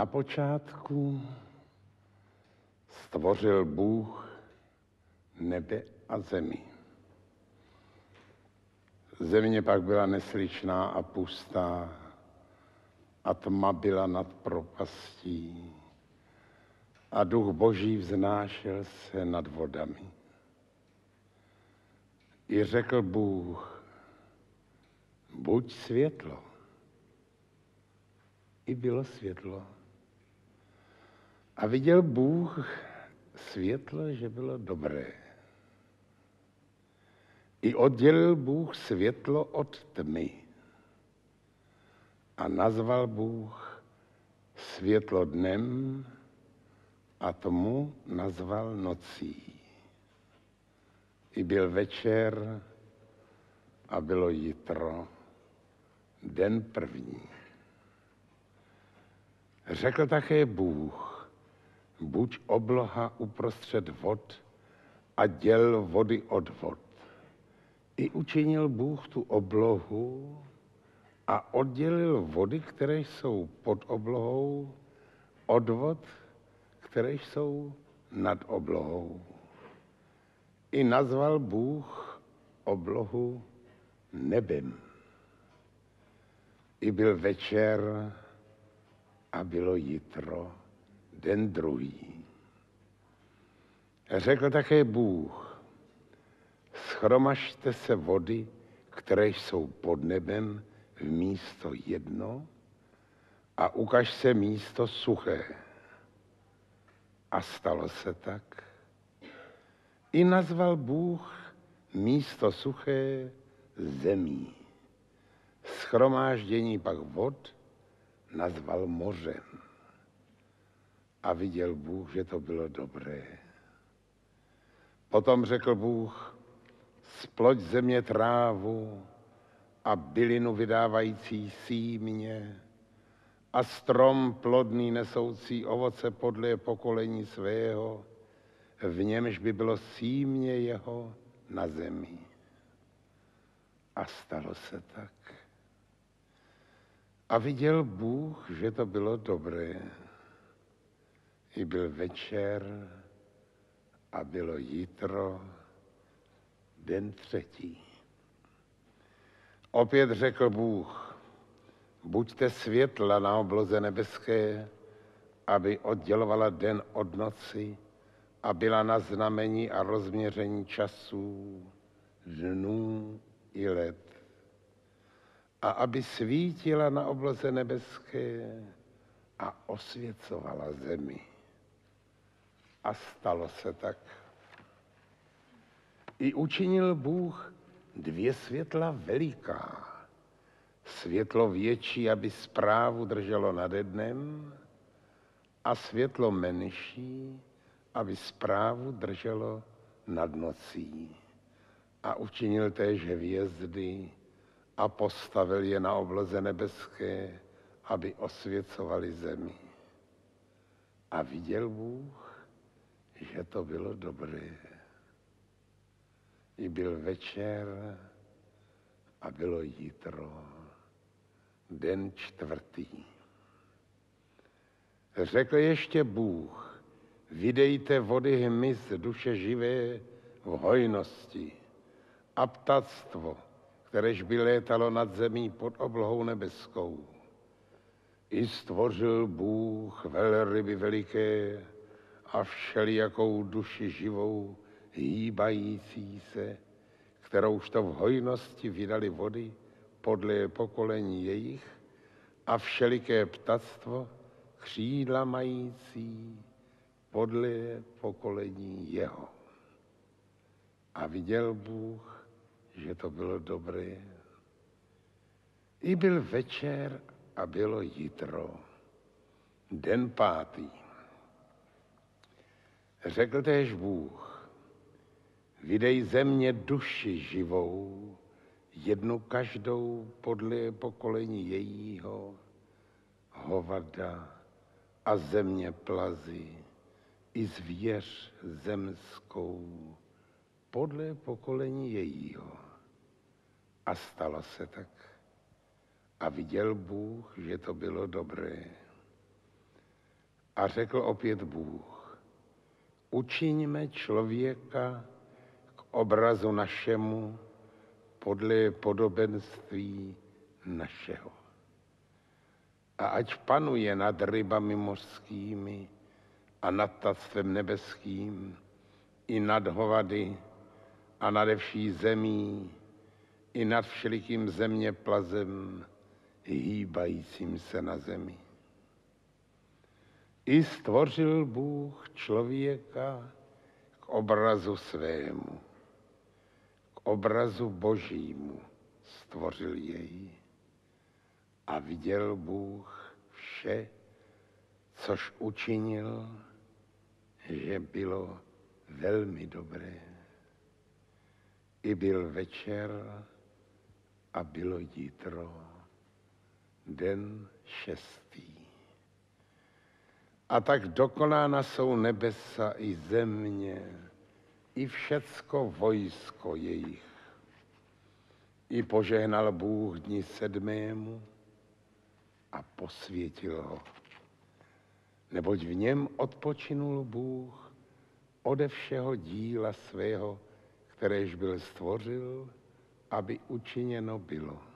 Na počátku stvořil Bůh nebe a zemi. Země pak byla neslyšná a pustá a tma byla nad propastí a duch boží vznášel se nad vodami. I řekl Bůh, buď světlo. I bylo světlo. A viděl Bůh světlo, že bylo dobré. I oddělil Bůh světlo od tmy. A nazval Bůh světlo dnem a tomu nazval nocí. I byl večer a bylo jitro, den první. Řekl také Bůh, buď obloha uprostřed vod a děl vody od vod. I učinil Bůh tu oblohu a oddělil vody, které jsou pod oblohou, od vod, které jsou nad oblohou. I nazval Bůh oblohu nebem. I byl večer a bylo jitro, den druhý. Řekl také Bůh, schromažte se vody, které jsou pod nebem, v místo jedno a ukaž se místo suché. A stalo se tak. I nazval Bůh místo suché zemí. Schromáždění pak vod nazval mořem. A viděl Bůh, že to bylo dobré. Potom řekl Bůh, sploď země trávu a bylinu vydávající símě a strom plodný nesoucí ovoce podle pokolení svého, v němž by bylo símě jeho na zemi. A stalo se tak. A viděl Bůh, že to bylo dobré. I byl večer a bylo jitro, den třetí. Opět řekl Bůh, buďte světla na obloze nebeské, aby oddělovala den od noci a byla na znamení a rozměření časů, dnů i let a aby svítila na obloze nebeské a osvěcovala zemi. A stalo se tak. I učinil Bůh dvě světla veliká. Světlo větší, aby zprávu drželo nad dnem, a světlo menší, aby zprávu drželo nad nocí. A učinil též hvězdy, a postavil je na obloze nebeské, aby osvěcovali zemi. A viděl Bůh, že to bylo dobré. I byl večer a bylo jítro, den čtvrtý. Řekl ještě Bůh, vydejte vody hmyz duše živé v hojnosti a ptactvo, kteréž by létalo nad zemí pod oblohou nebeskou. I stvořil Bůh velryby veliké a všelijakou duši živou, hýbající se, kterouž to v hojnosti vydali vody podle pokolení jejich a všeliké ptactvo, křídla mající podle pokolení jeho. A viděl Bůh, že to bylo dobré. I byl večer a bylo jitro, den pátý. Řekl též Bůh, vydej země duši živou, jednu každou podle pokolení jejího, hovada a země plazy, i zvěř zemskou podle pokolení jejího. A stalo se tak. A viděl Bůh, že to bylo dobré. A řekl opět Bůh, učiňme člověka k obrazu našemu podle podobenství našeho. A ať panuje nad rybami mořskými a nad tactvem nebeským, i nad hovady a nade vší zemí, i nad všelikým země plazem, hýbajícím se na zemi. I stvořil Bůh člověka k obrazu svému, k obrazu božímu stvořil jej. A viděl Bůh vše, což učinil, že bylo velmi dobré. I byl večer a bylo jítro, den šestý. A tak dokonána jsou nebesa i země, i všecko vojsko jejich. I požehnal Bůh dní sedmému a posvětil ho. Neboť v něm odpočinul Bůh ode všeho díla svého, kteréž byl stvořil, aby učiněno bylo.